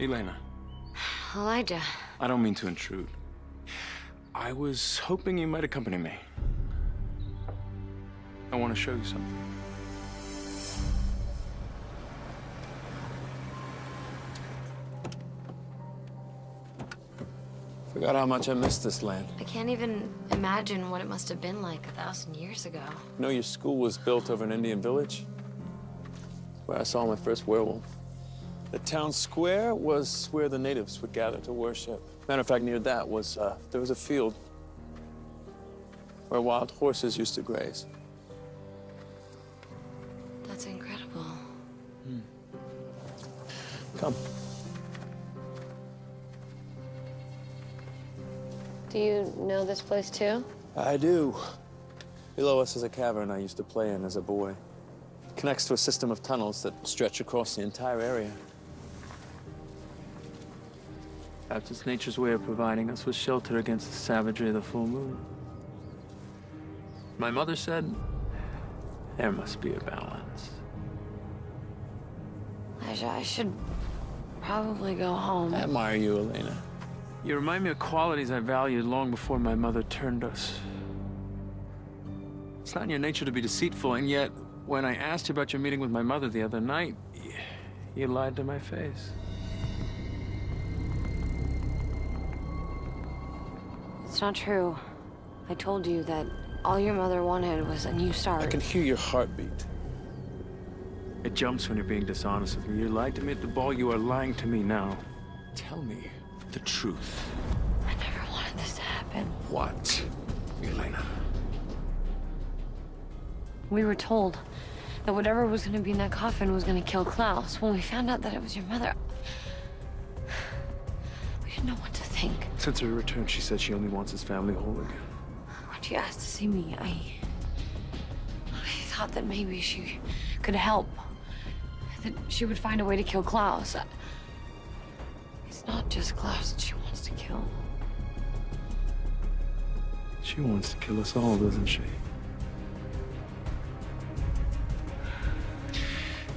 Elena, Elijah. I don't mean to intrude. I was hoping you might accompany me. I want to show you something. Forgot how much I missed this land. I can't even imagine what it must have been like a thousand years ago. You know your school was built over an Indian village? Where I saw my first werewolf. The town square was where the natives would gather to worship. Matter of fact, near that was, uh, there was a field where wild horses used to graze. That's incredible. Come. Do you know this place too? I do. Below us is a cavern I used to play in as a boy. It connects to a system of tunnels that stretch across the entire area. That's just nature's way of providing us with shelter against the savagery of the full moon. My mother said, there must be a balance. Elijah, I should probably go home. I admire you, Elena. You remind me of qualities I valued long before my mother turned us. It's not in your nature to be deceitful, and yet, when I asked you about your meeting with my mother the other night, you lied to my face. It's not true. I told you that all your mother wanted was a new start. I can hear your heartbeat. It jumps when you're being dishonest with me. You lied to me at the ball. You are lying to me now. Tell me the truth. I never wanted this to happen. What, Elena? We were told that whatever was going to be in that coffin was going to kill Klaus. When we found out that it was your mother, we didn't know what to think. Since her return, she said she only wants his family whole again. When she asked to see me, I... I thought that maybe she could help. That she would find a way to kill Klaus. It's not just Klaus that she wants to kill. She wants to kill us all, doesn't she?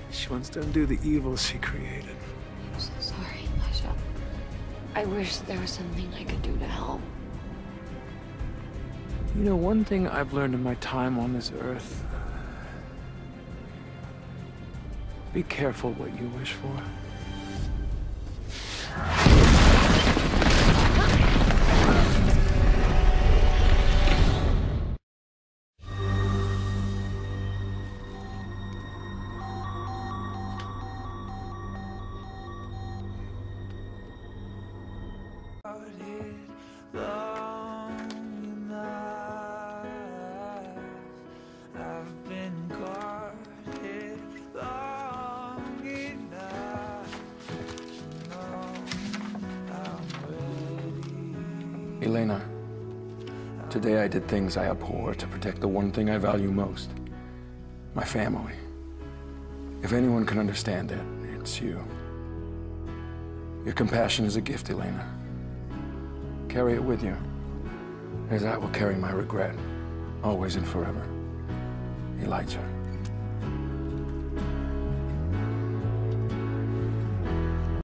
She wants to undo the evil she created. I wish there was something I could do to help. You know, one thing I've learned in my time on this earth be careful what you wish for. Elena, today I did things I abhor to protect the one thing I value most my family. If anyone can understand it, it's you. Your compassion is a gift, Elena. Carry it with you, as I will carry my regret, always and forever. Elijah.